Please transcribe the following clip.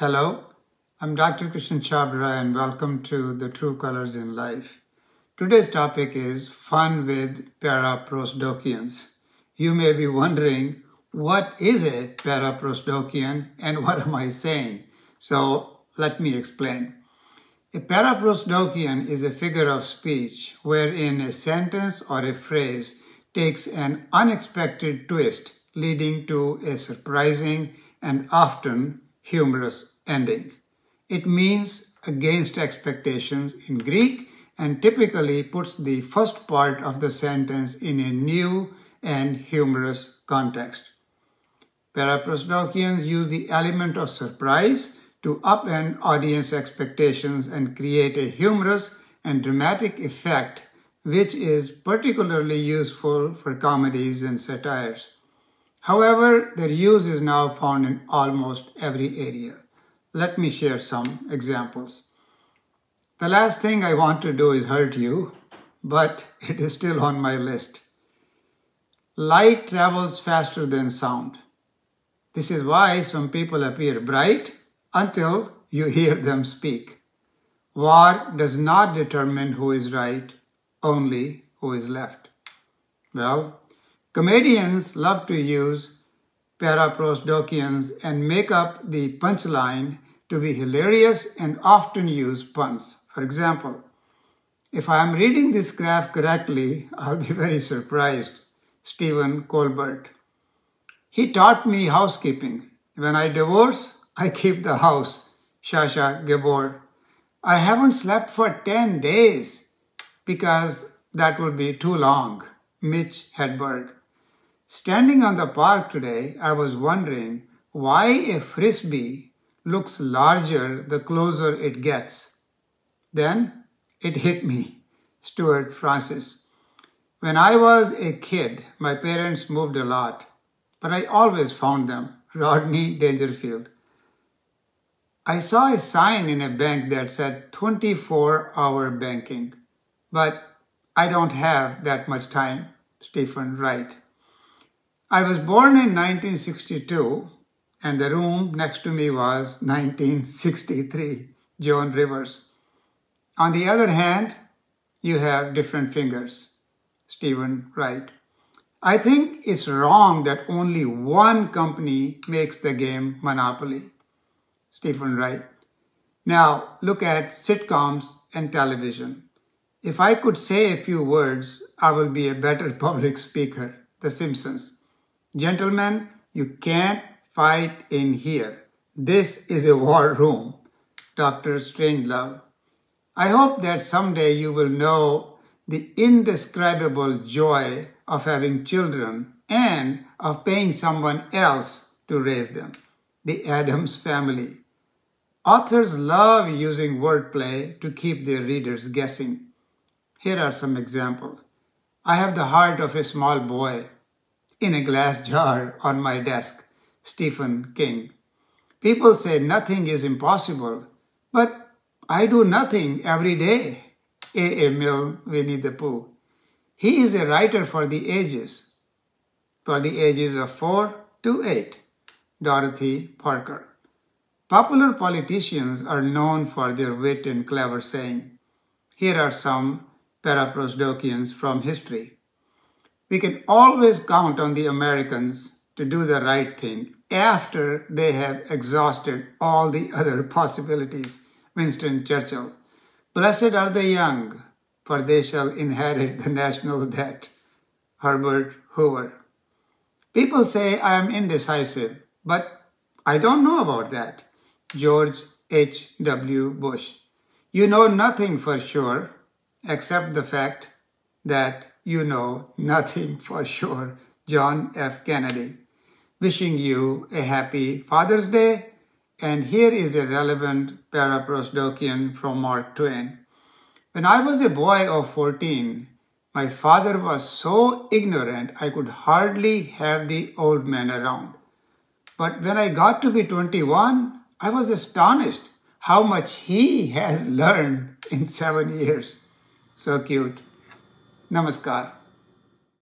Hello, I'm Dr. Krishan Chhabra and welcome to the True Colors in Life. Today's topic is fun with paraprosdokians. You may be wondering, what is a paraprosdokian and what am I saying? So let me explain. A paraprosdokian is a figure of speech wherein a sentence or a phrase takes an unexpected twist leading to a surprising and often humorous ending. It means against expectations in Greek and typically puts the first part of the sentence in a new and humorous context. Paraprosdokians use the element of surprise to upend audience expectations and create a humorous and dramatic effect which is particularly useful for comedies and satires. However, their use is now found in almost every area. Let me share some examples. The last thing I want to do is hurt you, but it is still on my list. Light travels faster than sound. This is why some people appear bright until you hear them speak. War does not determine who is right, only who is left. Well, comedians love to use paraprosdokians and make up the punchline to be hilarious and often use puns. For example, if I am reading this graph correctly, I'll be very surprised. Stephen Colbert. He taught me housekeeping. When I divorce, I keep the house. Zsa Zsa Gabor. I haven't slept for 10 days because that would be too long. Mitch Hedberg. Standing on the park today, I was wondering why a frisbee looks larger the closer it gets. Then it hit me. Stuart Francis. When I was a kid, my parents moved a lot, but I always found them. Rodney Dangerfield. I saw a sign in a bank that said 24 hour banking, but I don't have that much time. Steven Wright. I was born in 1962 and the room next to me was 1963, Joan Rivers. On the other hand, you have different fingers, Steven Wright. I think it's wrong that only one company makes the game Monopoly. Steven Wright. Now look at sitcoms and television. If I could say a few words, I will be a better public speaker. The Simpsons. Gentlemen, you can't fight in here. This is a war room. Dr. Strangelove. I hope that someday you will know the indescribable joy of having children and of paying someone else to raise them. The Addams Family. Authors love using wordplay to keep their readers guessing. Here are some examples. I have the heart of a small boy in a glass jar on my desk. Stephen King. People say nothing is impossible, but I do nothing every day. A. A. Milne, Winnie the Pooh. He is a writer for the ages, for the ages of 4 to 8. Dorothy Parker. Popular politicians are known for their wit and clever saying. Here are some paraprosdokians from history. We can always count on the Americans to do the right thing after they have exhausted all the other possibilities. Winston Churchill. Blessed are the young, for they shall inherit the national debt. Herbert Hoover. People say I am indecisive, but I don't know about that. George H.W. Bush. You know nothing for sure except the fact that you know nothing for sure. John F. Kennedy. Wishing you a happy Father's Day. And here is a relevant paraprosdokian from Mark Twain. When I was a boy of 14, my father was so ignorant I could hardly have the old man around. But when I got to be 21, I was astonished how much he has learned in seven years. So cute. नमस्कार।